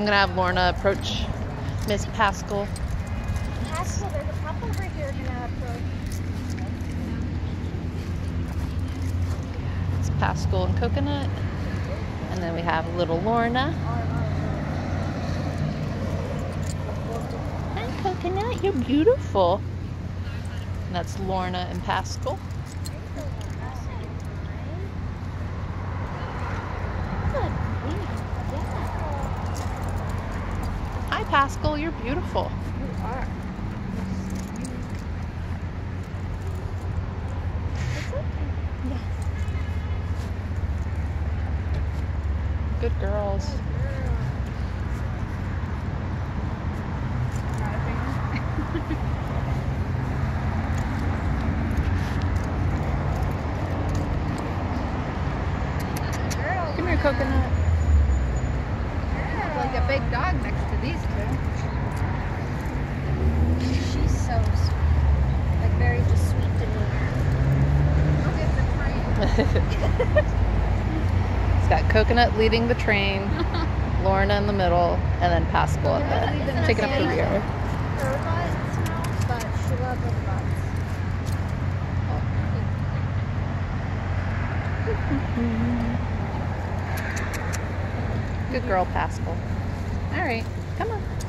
I'm gonna have Lorna approach Miss Pascal. Pascal, there's a pup over here gonna approach. It's Pascal and Coconut. And then we have little Lorna. Hi, Coconut. You're beautiful. And that's Lorna and Pascal. Hi, Pascal. You're beautiful. You are. Good girls. Come here, Coconut. Like a big dog next to these two. She's so sweet. Like very just sweet demeanor. Look at the train. It's got Coconut leading the train, Lorna in the middle, and then Pascal at the taking up the rear. Her smells, but she loves the butts. Good girl, Pascal. All right, come on.